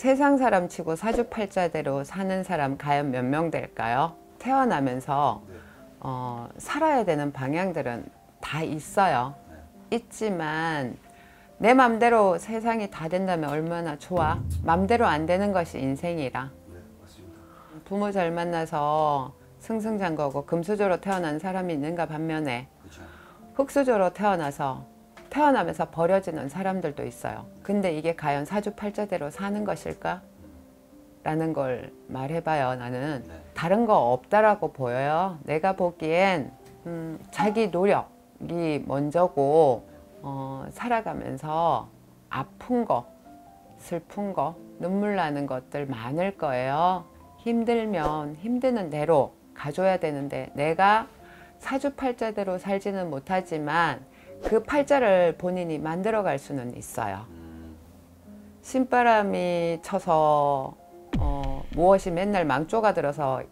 세상 사람 치고 사주팔자대로 사는 사람 과연 몇 명 될까요? 태어나면서 네. 어, 살아야 되는 방향들은 다 있어요. 네. 있지만 내 맘대로 세상이 다 된다면 얼마나 좋아. 맘대로 안 되는 것이 인생이라. 네. 부모 잘 만나서 승승장구하고 금수저로 태어난 사람이 있는가 반면에 그렇죠. 흙수저로 태어나서 태어나면서 버려지는 사람들도 있어요. 근데 이게 과연 사주팔자대로 사는 것일까? 라는 걸 말해봐요. 나는 네. 다른 거 없다라고 보여요. 내가 보기엔 음, 자기 노력이 먼저고 어, 살아가면서 아픈 거, 슬픈 거, 눈물 나는 것들 많을 거예요. 힘들면 힘드는 대로 가져야 되는데 내가 사주팔자대로 살지는 못하지만 그 팔자를 본인이 만들어 갈 수는 있어요. 음, 신바람이 쳐서 어, 무엇이 맨날 망조가 들어서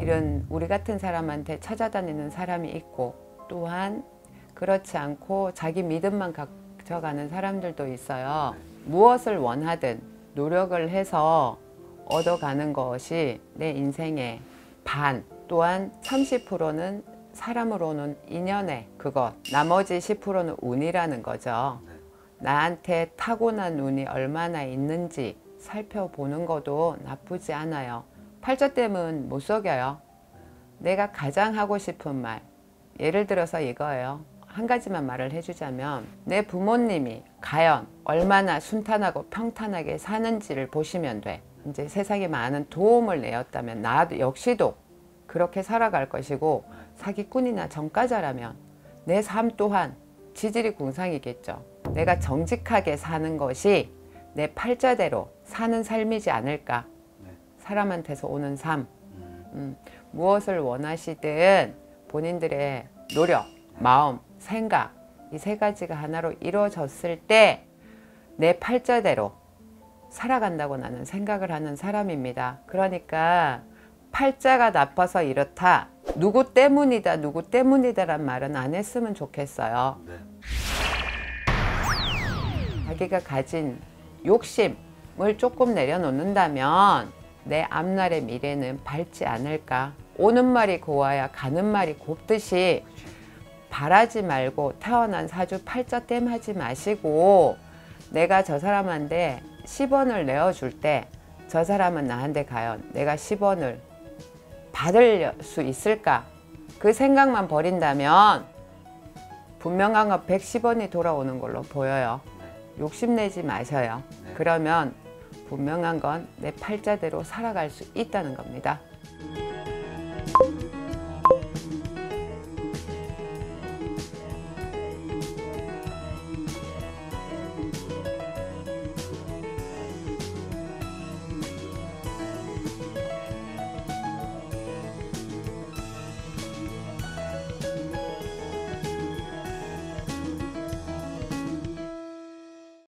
이런 우리 같은 사람한테 찾아다니는 사람이 있고 또한 그렇지 않고 자기 믿음만 가져가는 사람들도 있어요. 무엇을 원하든 노력을 해서 얻어가는 것이 내 인생의 반 또한 30%는 사람으로는 인연의 그것 나머지 10%는 운이라는 거죠. 네. 나한테 타고난 운이 얼마나 있는지 살펴보는 것도 나쁘지 않아요. 팔자땜은 못 속여요. 내가 가장 하고 싶은 말, 예를 들어서 이거예요. 한 가지만 말을 해주자면 내 부모님이 과연 얼마나 순탄하고 평탄하게 사는지를 보시면 돼. 이제 세상에 많은 도움을 내었다면 나도 역시도 그렇게 살아갈 것이고 사기꾼이나 정가자라면 내 삶 또한 지질이 궁상이겠죠. 내가 정직하게 사는 것이 내 팔자대로 사는 삶이지 않을까. 네. 사람한테서 오는 삶. 음, 음, 무엇을 원하시든 본인들의 노력, 마음, 생각 이 세 가지가 하나로 이루어졌을 때 내 팔자대로 살아간다고 나는 생각을 하는 사람입니다. 그러니까 팔자가 나빠서 이렇다. 누구 때문이다, 누구 때문이다 란 말은 안 했으면 좋겠어요. 네. 자기가 가진 욕심을 조금 내려놓는다면 내 앞날의 미래는 밝지 않을까. 오는 말이 고와야 가는 말이 곱듯이 바라지 말고 태어난 사주 팔자 땜 하지 마시고 내가 저 사람한테 10원을 내어줄 때 저 사람은 나한테 과연 내가 10원을 받을 수 있을까? 그 생각만 버린다면 분명한 건 110원이 돌아오는 걸로 보여요. 네. 욕심내지 마셔요. 네. 그러면 분명한 건 내 팔자대로 살아갈 수 있다는 겁니다.